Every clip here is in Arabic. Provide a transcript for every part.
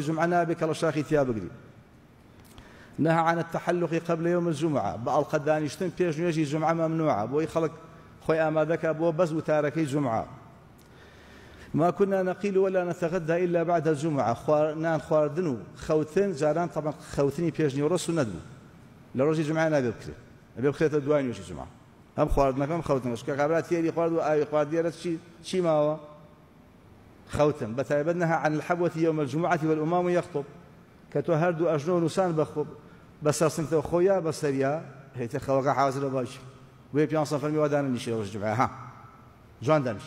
جمعة نابك الله شاخي ثياب قريب. نهى عن التحلق قبل يوم الجمعة. بأل قدانيشتن بيش يجي جمعة ممنوعة. بوي خلق خوي آمادك بو بز وتاركي جمعة. ما كنا نقيل ولا نتغدى إلا بعد الجمعة. خوارنان خواردنو خوتن جاران طبعا خوتني بيجني ورسو ندبو لروجي جمعة نابي بكري. نابي بكري تدواني وشي جمعة. هم خواردنەکەم خەوتنش کە کابرا تێری خوارد و ئاوی خواردێرە چی چی ماوە خوتن بەتایبەتنها عن الحبوة يوم الجمعة والأمام يخطب. تۆ هەردوو ئەژنۆ نووسان بەخۆ بەسەر سنگتەوە خۆیا بەسەریا هێتە خەوەکە حازرە باش. وێ پیان سەفەرمی وادانە نیشە ڕۆژ جمعە ها. جوان دانش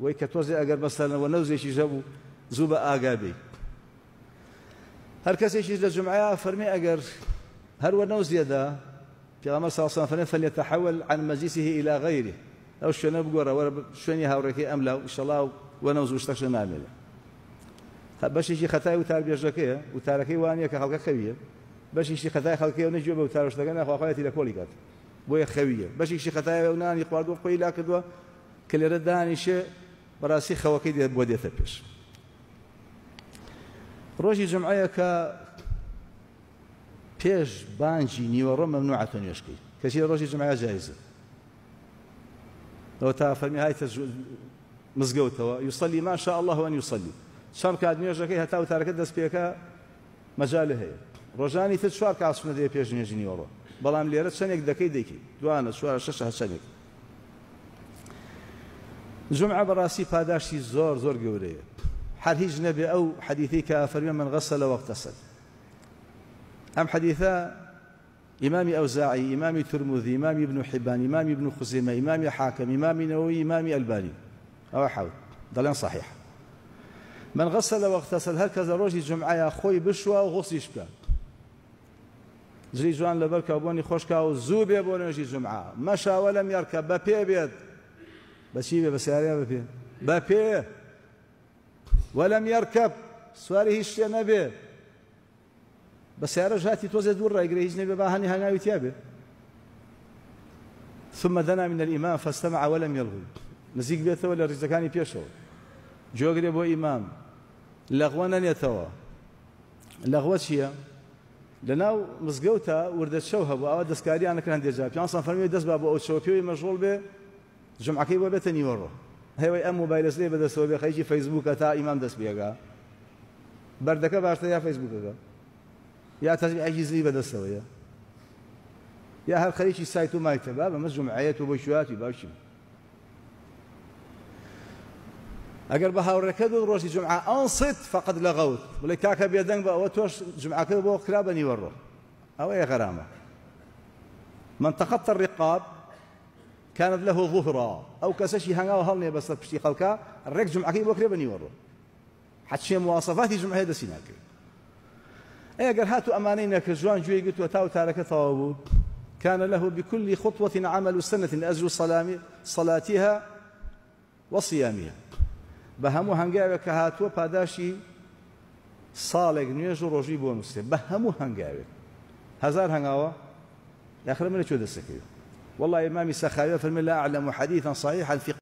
وەی کە تۆزێ ئەگەر بەسەرنەوە نەوزێکی ژەبوو زوو بە ئاگا بێ هەر کەسێکیش لە جمعە فەرمی ئەگەر هەروە نەوزیەدا پیغمبر صلی الله علیه و فليتحول عن مجلسه إلى غيره. أو شنو بقرا ولا شنو هاوركي ام لا إن شاء الله ونوز وشتاش نعمل باش يجي خطاي وتربيه جكيه وتاركي وانيه كخلق خوية. باش يجي خطاي خلقيه ونجيب وتارش دغنا اخو اخواتي لكوليكات بويا خوية. باش يجي خطاي ونان يقعدوا قوي لا كدوا. كل رداني شيء براسي خوكي دي بودي ثبش. روجي جمعيه ك پێش بانجی نیوەڕۆ مەمنوعەتە نوێشکەی کەسی ڕۆژی جمعە جایزە فەرمی هایتە مزگەوتەوە یوسەلی ما شاء الله وأن یوسەلی چەند کات نوێژەکەی هەتا و تارەکە دەست پێەکە مەجالە هەیە ڕۆژانی تر چوار کاسونە دێ پێش نوێژی نیوەڕۆ بەڵام لێرە چەندێک دەکەی دەیکی دوانە چوارە شەش هەچەندێک جمعە بەڕاستی پاداشتی زۆر زۆر گەورەیە هەر هیچ نەبێ ئەو حەدیثی کە فەرمی من لە وەختەسەد أم حديثا إمام أوزاعي إمام ترمذي إمام ابن حبان إمام ابن خزيمة إمام حاكم إمام نووي إمام ألباني. أو حاول. ضلين صحيح. من غسل واغتسل هكذا روجي جمعة يا خوي بشوى وغسيش بكا جري جوان لبركة بوني خوشكا وزوبي بوني جي جمعة. مشى ولم يركب بابي بيد بشي بسياريا بابي بابي ولم يركب. سواري هيش نبي يا رجل هاتي توزد ورا يقري هجني بباهني هناوي تيابه. ثم دنا من الإمام فاستمع ولم يلغو. نزيق بيته ولا رزقاني بيشو. جوغري بو إمام. لغوانا نيتوا لغوة شيا؟ لناو مزقوتا وردت شوها بو أود دسكاري أنا كان ديجا. بيان صان فرمي دس بابو أو شوبيو مشغول به جمعة كي بيتني ورا هي أم موبايل سلي بدأ سوي خيجي فيسبوك تا إمام دس بيجا بردك باشتا يا فيسبوك يا تزبي أجهزة بدستوى يا. يا هل خليش السايت وما يتبع بمزجم عيات وبشوات باشم اگر بە هاوڕێکە دوو ڕۆژی جمعە ئەنسیت فقط لەغەوت وڵی کاکە بێدەنگ بە ئەوە تۆش جمعەکە بۆ من تخطى الرقاب كانت له ظهرا. أو كسشي هنگا وهلني بس بشتي خلقا الرق جمعكي بكري بني ورو حتى مواصفات جمعة هذا سيناكي ئەگەر هاتو ئەمانەی نەکە جوان گوێی گوتوە تا و تارەکەتەوە بوو كان له بكل خطوة عمل سنة أجر صلاتها وصيامها. بهمو هنگاوه که هاتووە پاداشی ساڵێک نوێژ و ڕۆژی بۆ نووسێ. هزار هەنگاوە؟ یاخرە منە چۆ والله إمامي سخاوي فالمن لا أعلم حديثا صحيحا في